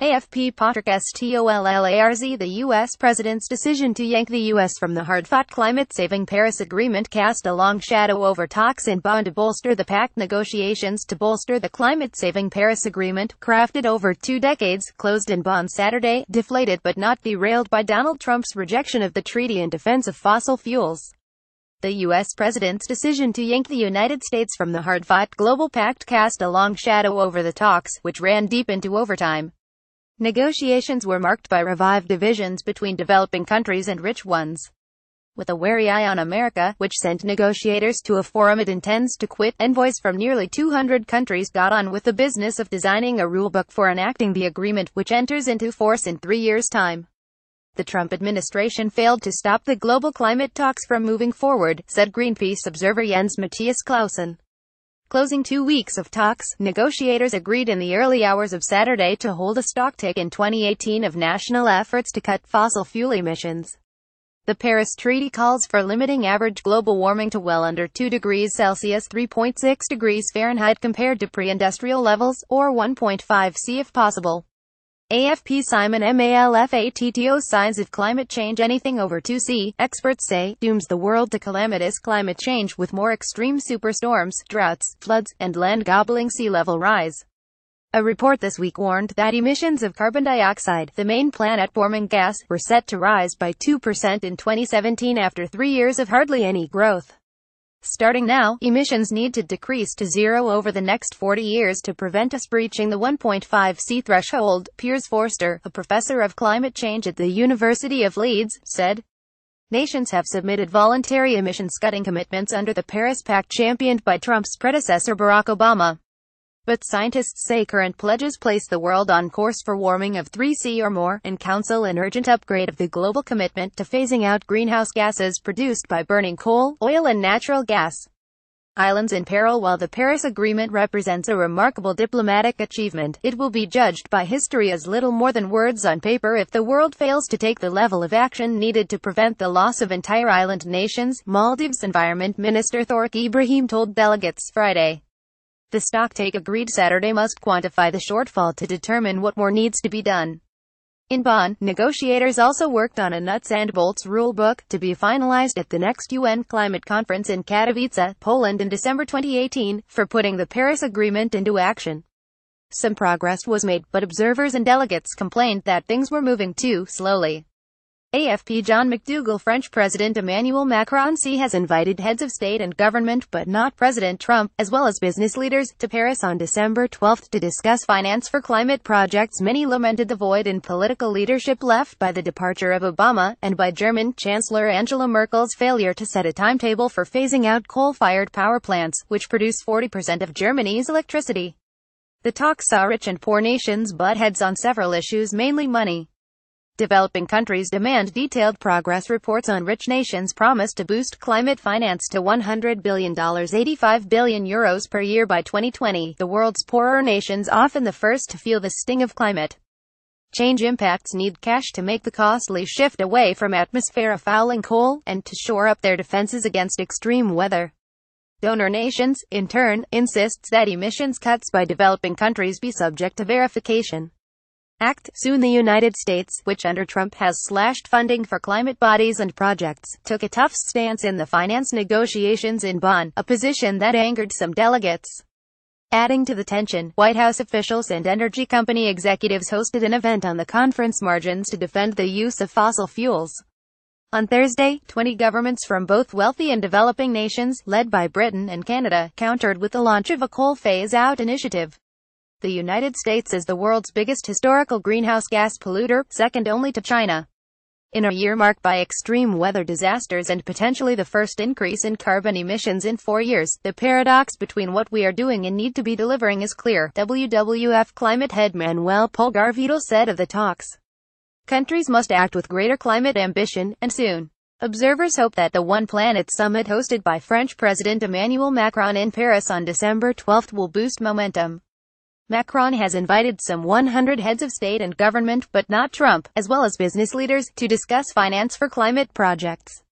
AFP Patrik Stollarz The U.S. president's decision to yank the U.S. from the hard-fought climate-saving Paris Agreement cast a long shadow over talks in Bonn to bolster the pact negotiations to bolster the climate-saving Paris Agreement, crafted over two decades, closed in Bonn Saturday, deflated but not derailed by Donald Trump's rejection of the treaty in defense of fossil fuels. The U.S. president's decision to yank the United States from the hard-fought global pact cast a long shadow over the talks, which ran deep into overtime. Negotiations were marked by revived divisions between developing countries and rich ones. With a wary eye on America, which sent negotiators to a forum it intends to quit, envoys from nearly 200 countries got on with the business of designing a rulebook for enacting the agreement, which enters into force in three years' time. The Trump administration failed to stop the global climate talks from moving forward, said Greenpeace observer Jens Matthias Clausen. Closing two weeks of talks, negotiators agreed in the early hours of Saturday to hold a stocktake in 2018 of national efforts to cut fossil fuel emissions. The Paris Treaty calls for limiting average global warming to well under 2 degrees Celsius 3.6 degrees Fahrenheit compared to pre-industrial levels, or 1.5 C if possible. AFP Simon MALFATTO signs of climate change anything over 2C, experts say, dooms the world to calamitous climate change with more extreme superstorms, droughts, floods, and land-gobbling sea level rise. A report this week warned that emissions of carbon dioxide, the main planet-warming gas, were set to rise by 2% in 2017 after three years of hardly any growth. Starting now, emissions need to decrease to zero over the next 40 years to prevent us breaching the 1.5 C threshold, Piers Forster, a professor of climate change at the University of Leeds, said. Nations have submitted voluntary emissions cutting commitments under the Paris Pact championed by Trump's predecessor Barack Obama. But scientists say current pledges place the world on course for warming of 3C or more, and counsel an urgent upgrade of the global commitment to phasing out greenhouse gases produced by burning coal, oil and natural gas. Islands in peril While the Paris Agreement represents a remarkable diplomatic achievement, it will be judged by history as little more than words on paper if the world fails to take the level of action needed to prevent the loss of entire island nations, Maldives Environment Minister Thoriq Ibrahim told delegates Friday. The stocktake agreed Saturday must quantify the shortfall to determine what more needs to be done. In Bonn, negotiators also worked on a nuts and bolts rulebook, to be finalized at the next UN climate conference in Katowice, Poland in December 2018, for putting the Paris Agreement into action. Some progress was made, but observers and delegates complained that things were moving too slowly. AFP John McDougall French President Emmanuel Macron C has invited heads of state and government but not President Trump, as well as business leaders, to Paris on December 12 to discuss finance for climate projects. Many lamented the void in political leadership left by the departure of Obama, and by German Chancellor Angela Merkel's failure to set a timetable for phasing out coal-fired power plants, which produce 40% of Germany's electricity. The talks saw rich and poor nations butt heads on several issues mainly money. Developing countries demand detailed progress reports on rich nations' promise to boost climate finance to $100 billion 85 billion euros per year by 2020. The world's poorer nations often the first to feel the sting of climate change impacts need cash to make the costly shift away from atmosphere-fouling coal, and to shore up their defenses against extreme weather. Donor nations, in turn, insists that emissions cuts by developing countries be subject to verification. Act. Soon the United States, which under Trump has slashed funding for climate bodies and projects, took a tough stance in the finance negotiations in Bonn, a position that angered some delegates. Adding to the tension, White House officials and energy company executives hosted an event on the conference margins to defend the use of fossil fuels. On Thursday, 20 governments from both wealthy and developing nations, led by Britain and Canada, countered with the launch of a coal phase-out initiative. The United States is the world's biggest historical greenhouse gas polluter, second only to China. In a year marked by extreme weather disasters and potentially the first increase in carbon emissions in four years, the paradox between what we are doing and need to be delivering is clear, WWF climate head Manuel Pulgar-Vidal said of the talks. Countries must act with greater climate ambition, and soon. Observers hope that the One Planet Summit hosted by French President Emmanuel Macron in Paris on December 12 will boost momentum. Macron has invited some 100 heads of state and government, but not Trump, as well as business leaders, to discuss finance for climate projects.